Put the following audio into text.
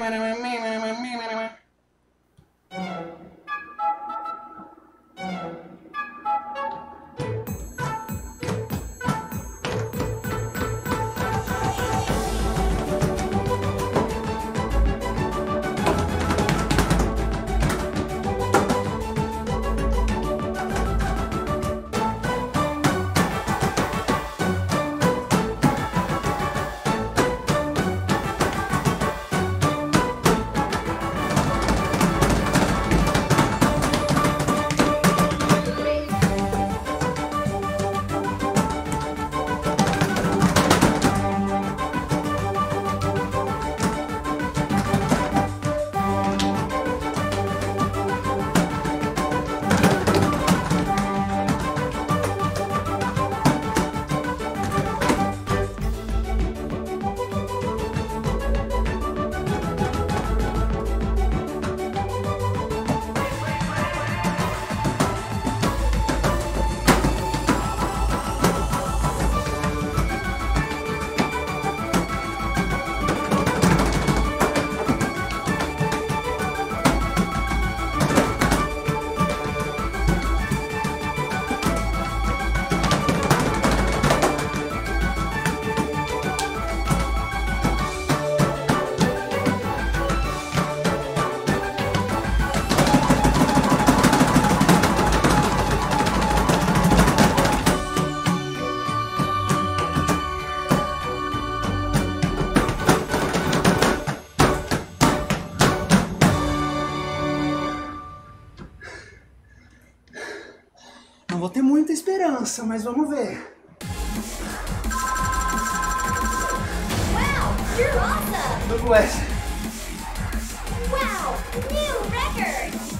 Mas Não vou ter muita esperança, mas vamos ver. Wow, you're awesome! Vamos essa. Wow, new record!